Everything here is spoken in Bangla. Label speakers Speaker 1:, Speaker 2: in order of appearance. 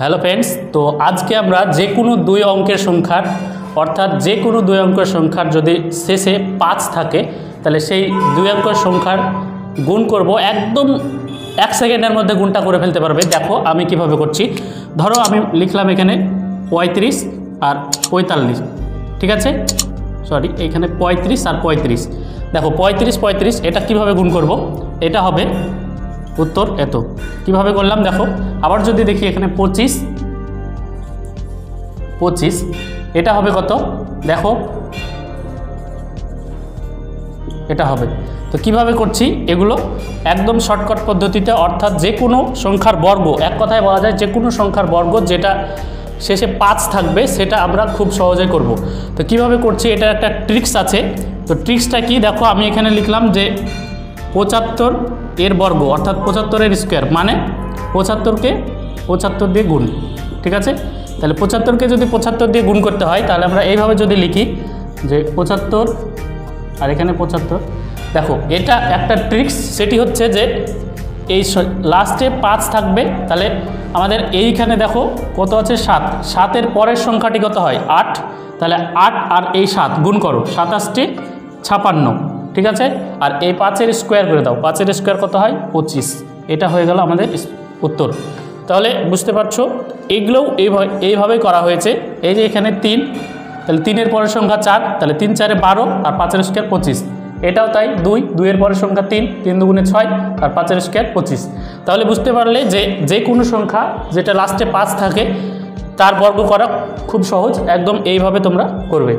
Speaker 1: হ্যালো ফ্রেন্ডস তো আজকে আমরা যে কোনো দুই অঙ্কের সংখ্যার, অর্থাৎ যে কোনো দুই অঙ্কের সংখ্যার যদি শেষে পাঁচ থাকে, তাহলে সেই দুই অঙ্কের সংখ্যার গুণ করব একদম এক সেকেন্ডের মধ্যে গুণটা করে ফেলতে পারবে। দেখো আমি কীভাবে করছি। ধরো আমি লিখলাম এখানে পঁয়ত্রিশ আর পঁয়তাল্লিশ, ঠিক আছে? সরি এখানে পঁয়ত্রিশ আর পঁয়ত্রিশ। দেখো পঁয়ত্রিশ পঁয়ত্রিশ, এটা কীভাবে গুণ করব? এটা হবে উত্তর এত। কীভাবে করলাম দেখো, আবার যদি দেখি এখানে পঁচিশ পঁচিশ, এটা হবে কত? দেখো, এটা হবে। তো কীভাবে করছি? এগুলো একদম শর্টকাট পদ্ধতিতে, অর্থাৎ যে কোনো সংখ্যার বর্গ, এক কথায় বলা যায় যে কোনো সংখ্যার বর্গ যেটা শেষে পাঁচ থাকবে, সেটা আমরা খুব সহজে করব। তো কীভাবে করছি? এটা একটা ট্রিক্স আছে। তো ট্রিক্সটা কি? দেখো, আমি এখানে লিখলাম যে পঁচাত্তর এর বর্গ, অর্থাৎ পঁচাত্তরের স্কোয়ার মানে পঁচাত্তরকে পঁচাত্তর দিয়ে গুণ, ঠিক আছে? তাহলে পঁচাত্তরকে যদি পঁচাত্তর দিয়ে গুণ করতে হয়, তাহলে আমরা এইভাবে যদি লিখি যে পঁচাত্তর, আর এখানে পঁচাত্তর, দেখো, এটা একটা ট্রিক্স সেটি হচ্ছে যে এই লাস্টে পাঁচ থাকবে, তাহলে আমাদের এইখানে দেখো কত আছে? সাত। সাতের পরের সংখ্যাটি কত হয়? আট। তাহলে আট আর এই সাত, গুণ করো, সাতাশটি ছাপান্ন। ঠিক আছে? আর এই পাঁচের স্কোয়ার করে দাও। পাঁচের স্কোয়ার কত হয়? পঁচিশ। এটা হয়ে গেল আমাদের উত্তর। তাহলে বুঝতে পারছ? এগুলোও এইভাবে, এইভাবেই করা হয়েছে। এই যে এখানে তিন, তাহলে তিনের পরের সংখ্যা চার, তাহলে তিন চারে বারো, আর পাঁচের স্কোয়ার পঁচিশ। এটাও তাই, দুই, দুইয়ের পরের সংখ্যা তিন তিন দুগুণে ছয়, আর পাঁচের স্কোয়ার পঁচিশ। তাহলে বুঝতে পারলে যে যে কোনো সংখ্যা যেটা লাস্টে পাঁচ থাকে, তার বর্গ করা খুব সহজ। একদম এইভাবে তোমরা করবে।